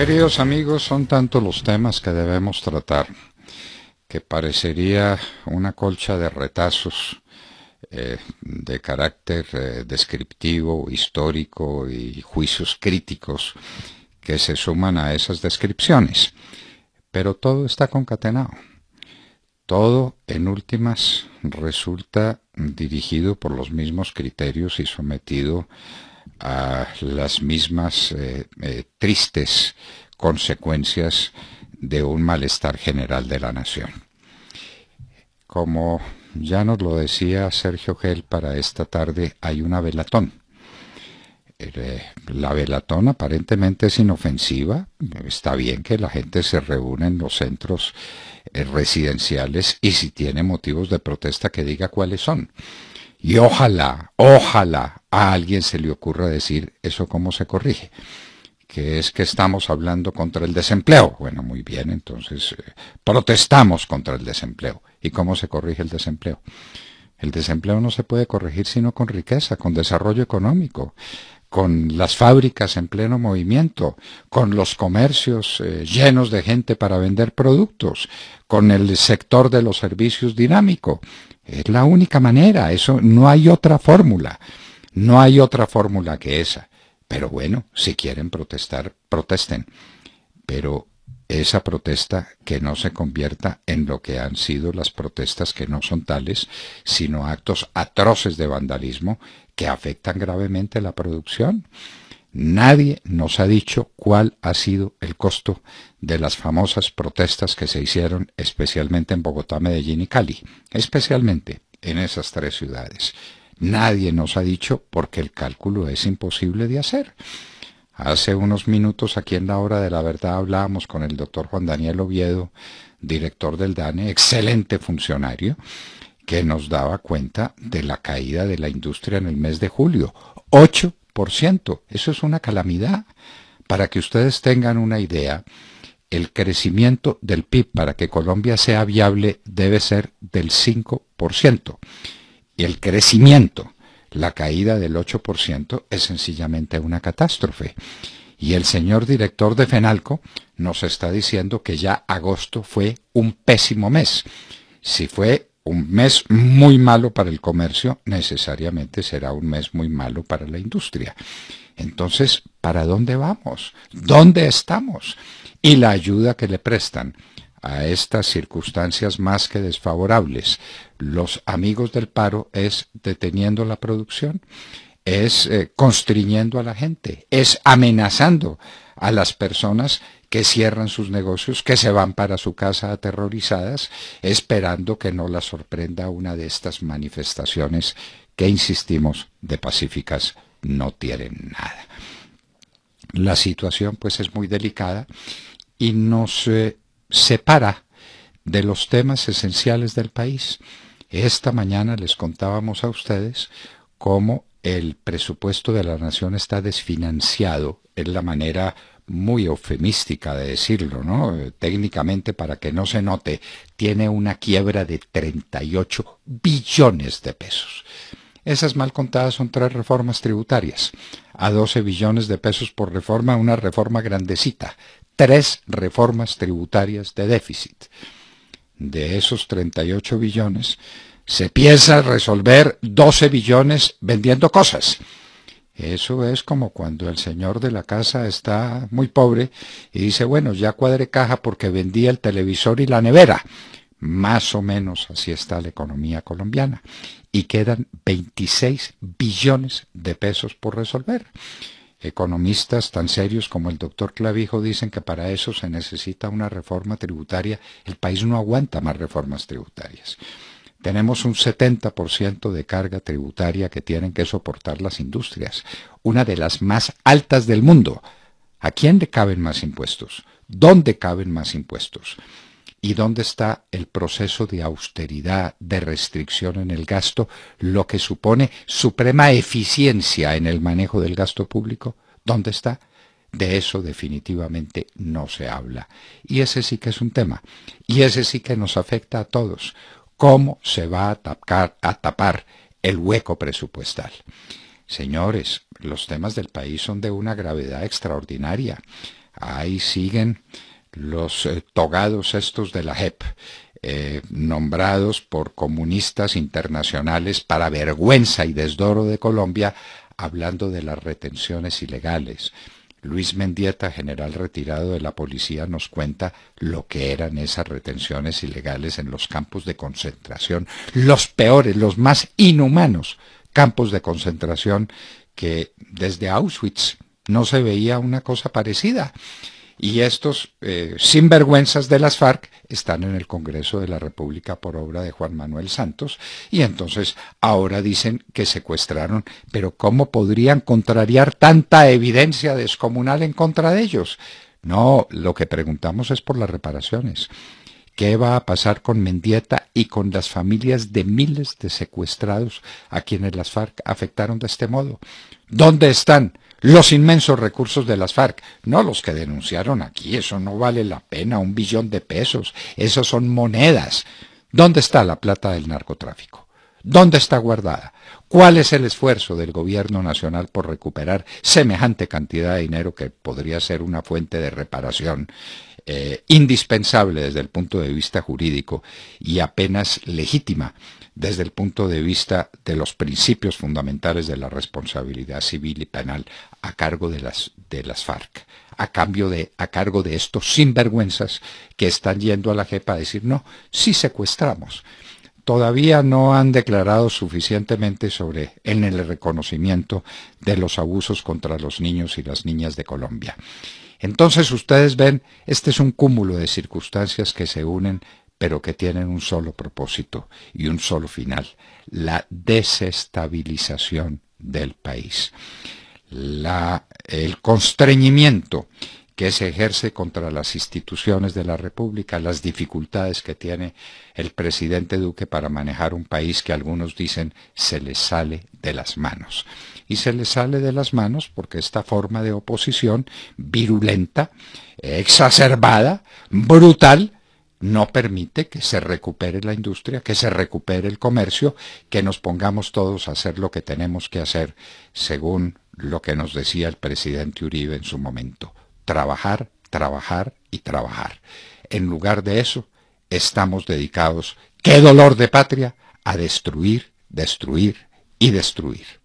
Queridos amigos, son tantos los temas que debemos tratar que parecería una colcha de retazos eh, de carácter eh, descriptivo, histórico y juicios críticos que se suman a esas descripciones. Pero todo está concatenado. Todo, en últimas, resulta dirigido por los mismos criterios y sometido a las mismas eh, eh, tristes consecuencias de un malestar general de la nación. Como ya nos lo decía Sergio Gel para esta tarde, hay una velatón. Eh, la velatón aparentemente es inofensiva. Está bien que la gente se reúna en los centros residenciales y si tiene motivos de protesta que diga cuáles son. Y ojalá, ojalá a alguien se le ocurra decir eso cómo se corrige, que es que estamos hablando contra el desempleo. Bueno, muy bien, entonces eh, protestamos contra el desempleo. ¿Y cómo se corrige el desempleo? El desempleo no se puede corregir sino con riqueza, con desarrollo económico, con las fábricas en pleno movimiento, con los comercios eh, llenos de gente para vender productos, con el sector de los servicios dinámico. Es la única manera, eso no hay otra fórmula. No hay otra fórmula que esa. Pero bueno, si quieren protestar, protesten. Pero esa protesta que no se convierta en lo que han sido las protestas que no son tales, sino actos atroces de vandalismo que afectan gravemente la producción. Nadie nos ha dicho cuál ha sido el costo de las famosas protestas que se hicieron especialmente en Bogotá, Medellín y Cali, especialmente en esas tres ciudades. Nadie nos ha dicho porque el cálculo es imposible de hacer. Hace unos minutos aquí en la hora de la verdad hablábamos con el doctor Juan Daniel Oviedo, director del DANE, excelente funcionario, que nos daba cuenta de la caída de la industria en el mes de julio. 8 eso es una calamidad. Para que ustedes tengan una idea, el crecimiento del PIB para que Colombia sea viable debe ser del 5%. Y el crecimiento, la caída del 8%, es sencillamente una catástrofe. Y el señor director de FENALCO nos está diciendo que ya agosto fue un pésimo mes. Si fue un mes muy malo para el comercio necesariamente será un mes muy malo para la industria. Entonces, ¿para dónde vamos? ¿Dónde estamos? Y la ayuda que le prestan a estas circunstancias más que desfavorables los amigos del paro es deteniendo la producción, es eh, constriñendo a la gente, es amenazando a las personas que cierran sus negocios, que se van para su casa aterrorizadas, esperando que no las sorprenda una de estas manifestaciones que, insistimos, de pacíficas no tienen nada. La situación pues es muy delicada y nos eh, separa de los temas esenciales del país. Esta mañana les contábamos a ustedes cómo el presupuesto de la nación está desfinanciado, en la manera muy eufemística de decirlo, ¿no? Técnicamente, para que no se note, tiene una quiebra de 38 billones de pesos. Esas mal contadas son tres reformas tributarias. A 12 billones de pesos por reforma, una reforma grandecita. Tres reformas tributarias de déficit. De esos 38 billones, se piensa resolver 12 billones vendiendo cosas. Eso es como cuando el señor de la casa está muy pobre y dice, bueno, ya cuadre caja porque vendía el televisor y la nevera. Más o menos así está la economía colombiana. Y quedan 26 billones de pesos por resolver. Economistas tan serios como el doctor Clavijo dicen que para eso se necesita una reforma tributaria. El país no aguanta más reformas tributarias. Tenemos un 70% de carga tributaria que tienen que soportar las industrias, una de las más altas del mundo. ¿A quién le caben más impuestos? ¿Dónde caben más impuestos? ¿Y dónde está el proceso de austeridad, de restricción en el gasto, lo que supone suprema eficiencia en el manejo del gasto público? ¿Dónde está? De eso definitivamente no se habla. Y ese sí que es un tema. Y ese sí que nos afecta a todos cómo se va a tapar, el hueco presupuestal. Señores, los temas del país son de una gravedad extraordinaria. Ahí siguen los eh, togados estos de la JEP, eh, nombrados por comunistas internacionales para vergüenza y desdoro de Colombia, hablando de las retenciones ilegales. Luis Mendieta, general retirado de la policía, nos cuenta lo que eran esas retenciones ilegales en los campos de concentración, los peores, los más inhumanos campos de concentración que desde Auschwitz no se veía una cosa parecida. Y estos eh, sinvergüenzas de las FARC están en el Congreso de la República por obra de Juan Manuel Santos y entonces ahora dicen que secuestraron, pero ¿cómo podrían contrariar tanta evidencia descomunal en contra de ellos? No, lo que preguntamos es por las reparaciones. ¿Qué va a pasar con Mendieta y con las familias de miles de secuestrados a quienes las FARC afectaron de este modo? ¿Dónde están? Los inmensos recursos de las FARC, no los que denunciaron aquí, eso no vale la pena, un billón de pesos, eso son monedas. ¿Dónde está la plata del narcotráfico? ¿Dónde está guardada? ¿Cuál es el esfuerzo del gobierno nacional por recuperar semejante cantidad de dinero que podría ser una fuente de reparación eh, indispensable desde el punto de vista jurídico y apenas legítima desde el punto de vista de los principios fundamentales de la responsabilidad civil y penal a cargo de las, de las FARC, a, cambio de, a cargo de estos sinvergüenzas que están yendo a la JEP a decir, no, sí secuestramos. Todavía no han declarado suficientemente sobre en el reconocimiento de los abusos contra los niños y las niñas de Colombia. Entonces ustedes ven, este es un cúmulo de circunstancias que se unen pero que tienen un solo propósito y un solo final, la desestabilización del país. el constreñimiento que se ejerce contra las instituciones de la República, las dificultades que tiene el presidente Duque para manejar un país que algunos dicen se le sale de las manos. Y se le sale de las manos porque esta forma de oposición virulenta, exacerbada, brutal, no permite que se recupere la industria, que se recupere el comercio, que nos pongamos todos a hacer lo que tenemos que hacer, según lo que nos decía el presidente Uribe en su momento. Trabajar, trabajar y trabajar. En lugar de eso, estamos dedicados, qué dolor de patria, a destruir, destruir y destruir.